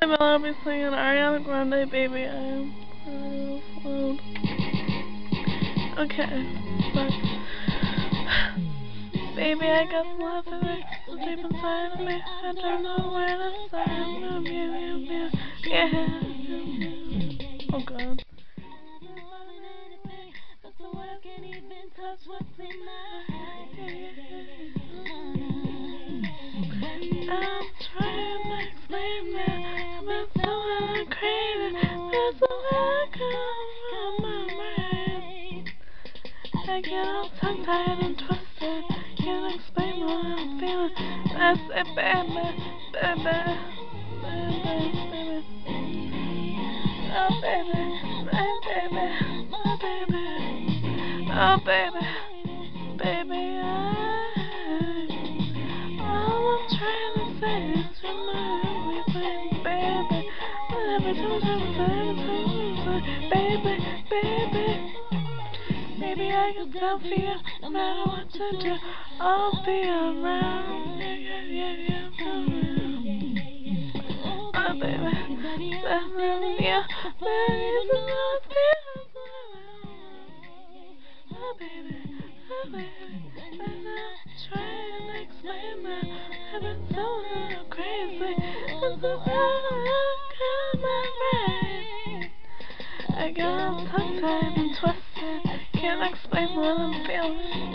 Kimberly be singing Ariana Grande, Baby I Am Proud. Okay, but Baby, I got lots of it deep inside of me. I don't know where to start. Yeah. Oh God. I get all tongue-tied and twisted. Can't explain what I'm feeling. I say, baby, baby, baby, baby. Oh, baby, my baby, my baby. Oh, baby, baby, I. All I'm trying to say is you're my everything, baby. Say, every time I say, baby, baby. I can tell for you, no matter what you do, I'll be around. Yeah, yeah, yeah, yeah, oh, oh baby, you, baby, be Oh, baby, oh, baby, and I'm trying to explain that I've been so crazy, and so I got my right. I got and twisted can't explain what I'm feeling.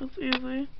That's easy.